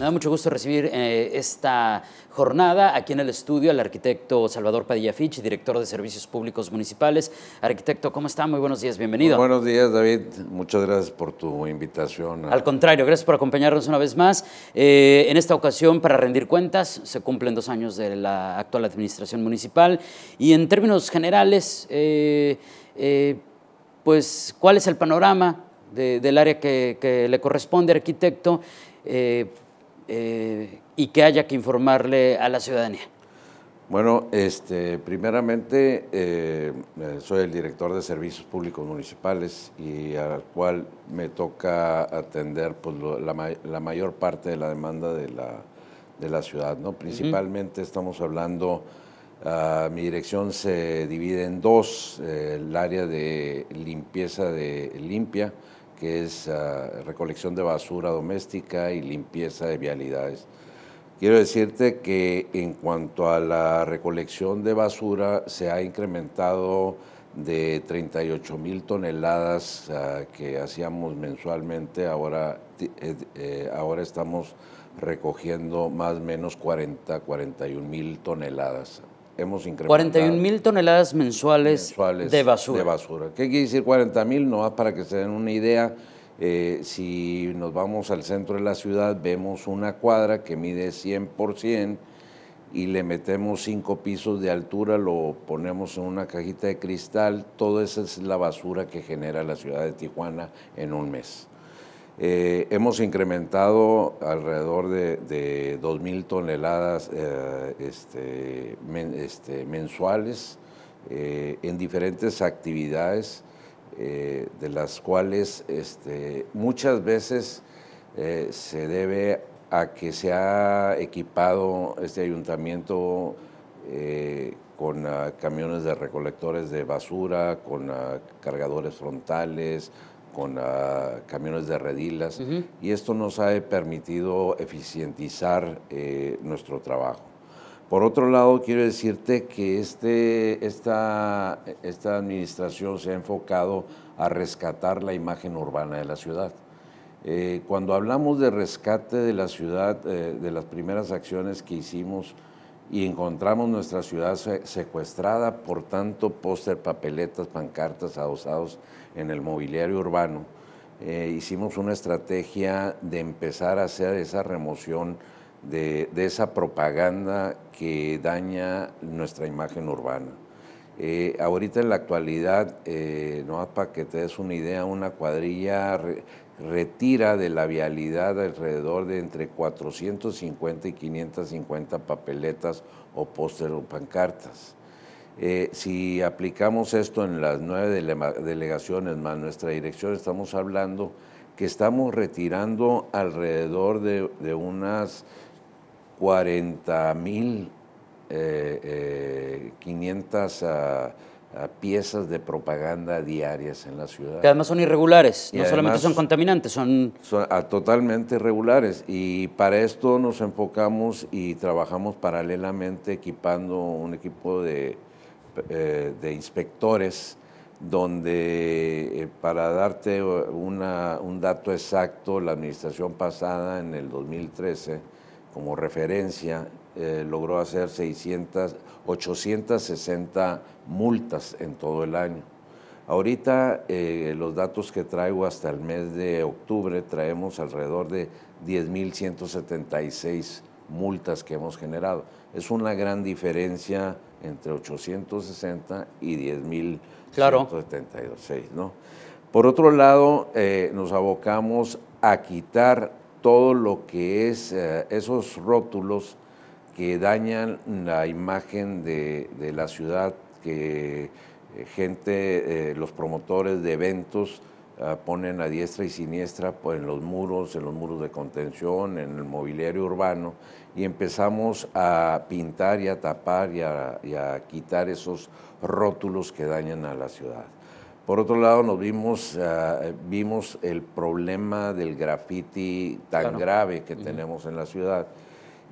Me da mucho gusto recibir eh, esta jornada aquí en el estudio al arquitecto Salvador Padilla Fich, director de Servicios Públicos Municipales. Arquitecto, ¿cómo está? Muy buenos días, bienvenido. buenos días, David. Muchas gracias por tu invitación. Al contrario, gracias por acompañarnos una vez más. Eh, en esta ocasión, para rendir cuentas, se cumplen dos años de la actual administración municipal y en términos generales, eh, pues, ¿cuál es el panorama del área que, le corresponde, arquitecto? Eh, y que haya que informarle a la ciudadanía? Bueno, este, primeramente eh, eh, soy el director de Servicios Públicos Municipales y al cual me toca atender pues, la, mayor parte de la demanda de la, de la ciudad. ¿no? Principalmente estamos hablando, uh, mi dirección se divide en dos, el área de limpieza de limpia, que es ah, recolección de basura doméstica y limpieza de vialidades. Quiero decirte que en cuanto a la recolección de basura, se ha incrementado de 38 mil toneladas ah, que hacíamos mensualmente, ahora, eh, eh, ahora estamos recogiendo más o menos 40, 41 mil toneladas hemos incrementado. 41 mil toneladas mensuales, de basura. De basura. ¿Qué quiere decir 40 mil? No, para que se den una idea, eh, si nos vamos al centro de la ciudad, vemos una cuadra que mide 100 por 100 y le metemos cinco pisos de altura, lo ponemos en una cajita de cristal, todo esa es la basura que genera la ciudad de Tijuana en un mes. Eh, hemos incrementado alrededor de, de 2.000 toneladas eh, este, este, mensuales eh, en diferentes actividades, de las cuales este, muchas veces se debe a que se ha equipado este ayuntamiento con ah, camiones de recolectores de basura, con ah, cargadores frontales, con uh, camiones de redilas y esto nos ha permitido eficientizar eh, nuestro trabajo. Por otro lado, quiero decirte que este, esta, esta administración se ha enfocado a rescatar la imagen urbana de la ciudad. Eh, cuando hablamos de rescate de la ciudad, eh, de las primeras acciones que hicimos y encontramos nuestra ciudad secuestrada por tanto póster, papeletas, pancartas, adosados en el mobiliario urbano, eh, hicimos una estrategia de empezar a hacer esa remoción de, esa propaganda que daña nuestra imagen urbana. Eh, ahorita en la actualidad, eh, no para que te des una idea, una cuadrilla retira de la vialidad alrededor de entre 450 y 550 papeletas o póster o pancartas. Eh, si aplicamos esto en las nueve delegaciones más nuestra dirección, estamos hablando que estamos retirando alrededor de, unas 40 mil 500 piezas de propaganda diarias en la ciudad. Que además son irregulares, no solamente son contaminantes, son... Son ah, totalmente irregulares y para esto nos enfocamos y trabajamos paralelamente equipando un equipo de, eh, de inspectores donde eh, para darte una, un dato exacto, la administración pasada en el 2013, como referencia, eh, logró hacer 600, 860 multas en todo el año. Ahorita eh, los datos que traigo hasta el mes de octubre traemos alrededor de 10.176 multas que hemos generado. Es una gran diferencia entre 860 y 10.176, claro. ¿no? Por otro lado, eh, nos abocamos a quitar todo lo que es esos rótulos que dañan la imagen de, la ciudad, que eh, gente, eh, los promotores de eventos ah, ponen a diestra y siniestra pues, en los muros, en los muros de contención, en el mobiliario urbano, y empezamos a pintar y a tapar y a, quitar esos rótulos que dañan a la ciudad. Por otro lado, nos vimos, ah, vimos el problema del graffiti tan grave que tenemos en la ciudad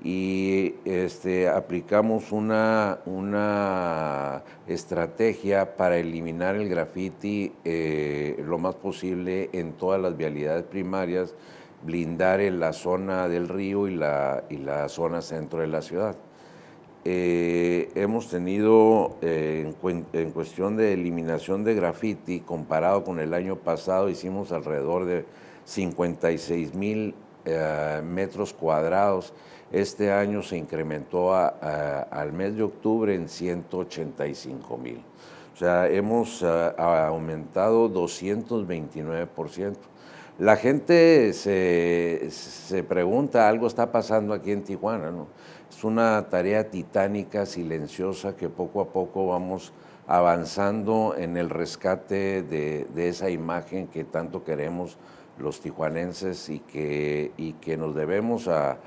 y este, aplicamos una, una estrategia para eliminar el graffiti eh, lo más posible en todas las vialidades primarias blindar en la zona del río y la, y la zona centro de la ciudad. Eh, hemos tenido eh, en, cuestión de eliminación de graffiti, comparado con el año pasado, hicimos alrededor de 56 mil eh, metros cuadrados. Este año se incrementó al mes de octubre en 185 mil. O sea, hemos aumentado 229%. La gente se, se pregunta, algo está pasando aquí en Tijuana, ¿no? Es una tarea titánica, silenciosa, que poco a poco vamos avanzando en el rescate de, esa imagen que tanto queremos los tijuanenses y que, y que nos debemos a,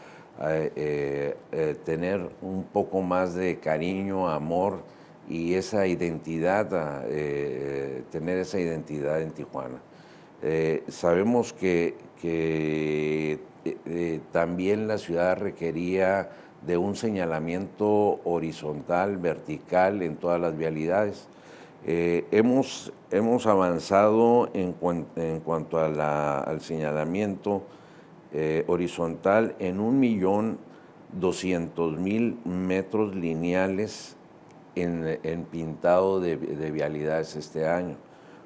eh, eh, tener un poco más de cariño, amor y esa identidad, eh, tener esa identidad en Tijuana. sabemos que, que también la ciudad requería de un señalamiento horizontal, vertical en todas las vialidades. Eh, hemos, hemos avanzado en, cuanto al señalamiento eh, horizontal en un millón doscientos mil metros lineales en, pintado de, de, vialidades este año,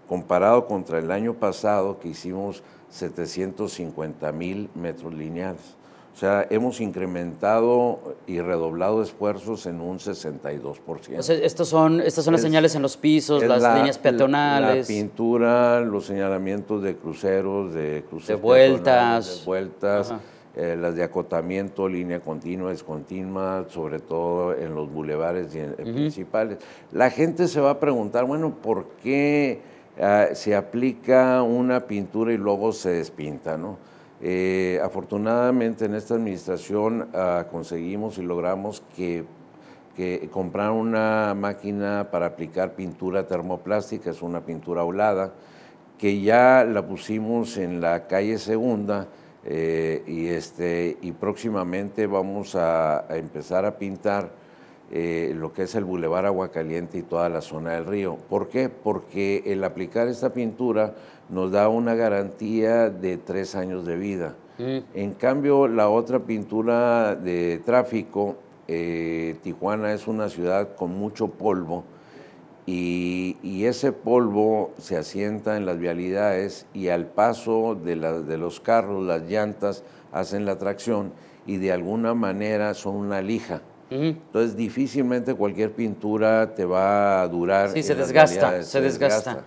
comparado contra el año pasado que hicimos 750 mil metros lineales. O sea, hemos incrementado y redoblado esfuerzos en un 62%. O sea, estos son, estas son las señales en los pisos, las líneas peatonales. La pintura, los señalamientos de cruceros, de cruceros. De vueltas. De vueltas, eh, las de acotamiento, línea continua, descontinua, sobre todo en los bulevares principales. La gente se va a preguntar, bueno, ¿por qué ah, se aplica una pintura y luego se despinta, no? Eh, afortunadamente en esta administración ah, conseguimos y logramos que, comprar una máquina para aplicar pintura termoplástica, es una pintura aulada, que ya la pusimos en la calle Segunda eh, y, este, y próximamente vamos a empezar a pintar eh, lo que es el Boulevard Aguacaliente y toda la zona del río. ¿Por qué? Porque el aplicar esta pintura nos da una garantía de tres años de vida. Mm. En cambio, la otra pintura de tráfico, eh, Tijuana es una ciudad con mucho polvo y, ese polvo se asienta en las vialidades y al paso de, de los carros, las llantas hacen la tracción y de alguna manera son una lija. Entonces, difícilmente cualquier pintura te va a durar. Sí, se desgasta, se, desgasta.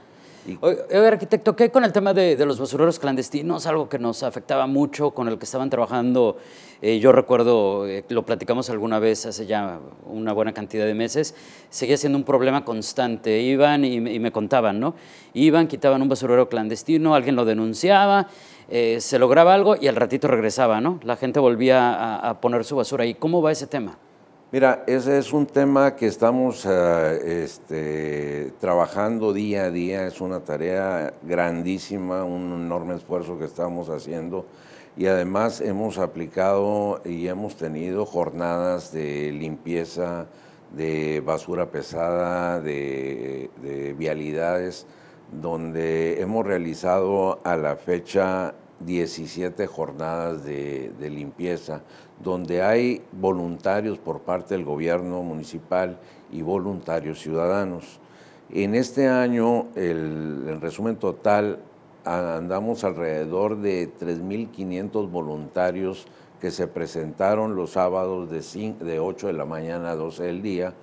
Oye, arquitecto, ¿qué con el tema de, los basureros clandestinos? Algo que nos afectaba mucho, con el que estaban trabajando, eh, yo recuerdo, eh, lo platicamos alguna vez hace ya una buena cantidad de meses, seguía siendo un problema constante. Iban y, me contaban, ¿no? Iban, quitaban un basurero clandestino, alguien lo denunciaba, eh, se lograba algo y al ratito regresaba, ¿no? La gente volvía a, a poner su basura ahí. ¿Cómo va ese tema? Mira, ese es un tema que estamos eh, este, trabajando día a día, es una tarea grandísima, un enorme esfuerzo que estamos haciendo. Y además hemos aplicado y hemos tenido jornadas de limpieza de basura pesada, de, vialidades, donde hemos realizado a la fecha 17 jornadas de, limpieza donde hay voluntarios por parte del gobierno municipal y voluntarios ciudadanos. En este año, el, resumen total, andamos alrededor de 3.500 voluntarios que se presentaron los sábados de, de 8 de la mañana a 12 del día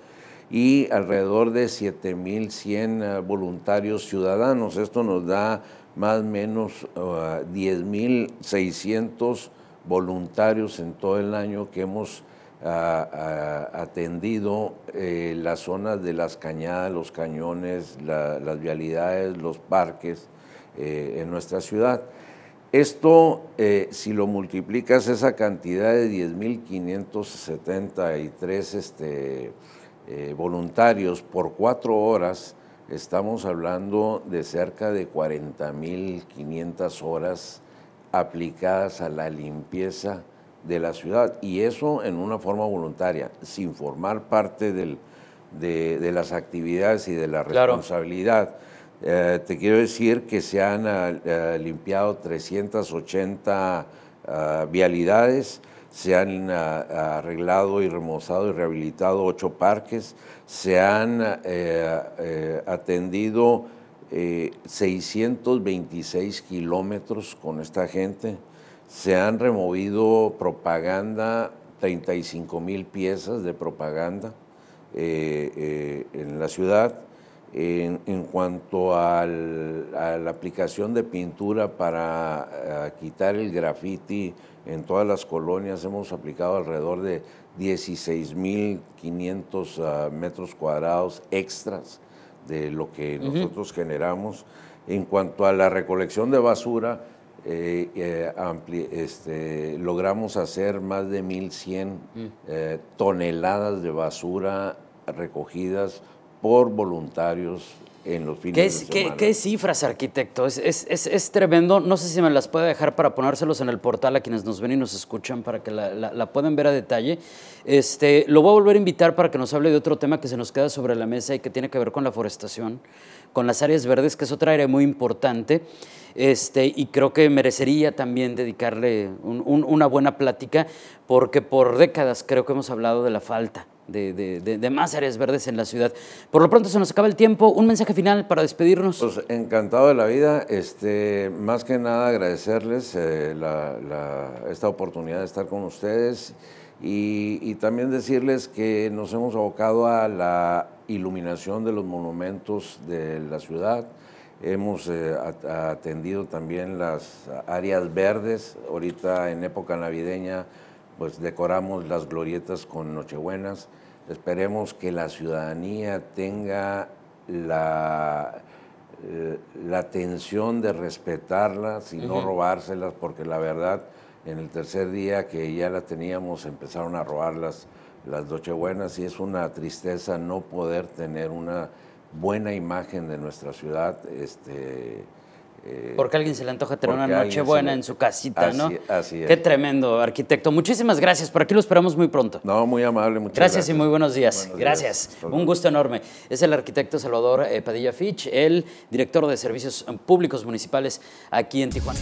y alrededor de 7.100 eh, voluntarios ciudadanos. Esto nos da más o menos 10.600 uh, voluntarios en todo el año que hemos ah, ah, atendido eh, las zonas de las cañadas, los cañones, las vialidades, los parques eh, en nuestra ciudad. Esto, eh, si lo multiplicas, esa cantidad de 10.573 este, voluntarios por cuatro horas, estamos hablando de cerca de 40.500 horas aplicadas a la limpieza de la ciudad y eso en una forma voluntaria, sin formar parte del, de, las actividades y de la responsabilidad. Eh, te quiero decir que se han eh, limpiado 380 ah, vialidades, se han ah, arreglado y remozado y rehabilitado ocho parques, se han eh, eh, atendido 626 kilómetros con esta gente, se han removido propaganda, 35 mil piezas de propaganda en la ciudad en, cuanto a la aplicación de pintura para eh, quitar el graffiti en todas las colonias, hemos aplicado alrededor de 16.500 ah, metros cuadrados extras de lo que nosotros generamos. En cuanto a la recolección de basura, eh, eh, este, logramos hacer más de 1.100 mm. toneladas de basura recogidas por voluntarios en los fines ¿Qué, de semana. ¿qué, cifras, arquitecto? Es, es, es, tremendo. No sé si me las puede dejar para ponérselos en el portal a quienes nos ven y nos escuchan para que la, la, puedan ver a detalle. Este, lo voy a volver a invitar para que nos hable de otro tema que se nos queda sobre la mesa y que tiene que ver con la forestación, con las áreas verdes, que es otra área muy importante. Este, y creo que merecería también dedicarle una buena plática, porque por décadas creo que hemos hablado de la falta de, más áreas verdes en la ciudad. Por lo pronto se nos acaba el tiempo. Un mensaje final para despedirnos. Pues encantado de la vida. Este, más que nada agradecerles eh, esta oportunidad de estar con ustedes y, también decirles que nos hemos abocado a la iluminación de los monumentos de la ciudad. Hemos eh, atendido también las áreas verdes. Ahorita en época navideña pues decoramos las glorietas con Nochebuenas. Esperemos que la ciudadanía tenga la, eh, la atención de respetarlas y no robárselas, porque la verdad, en el tercer día que ya las teníamos, empezaron a robar las, las Nochebuenas y es una tristeza no poder tener una buena imagen de nuestra ciudad. Este, eh, Porque a alguien se le antoja tener una noche buena en su casita, ¿no? Así es. Qué tremendo, arquitecto. Muchísimas gracias. Por aquí lo esperamos muy pronto. No, muy amable, muchas gracias. Gracias y muy buenos días. gracias. Un gusto enorme. Es el arquitecto Salvador eh, Padilla Fitch, el director de Servicios Públicos Municipales aquí en Tijuana.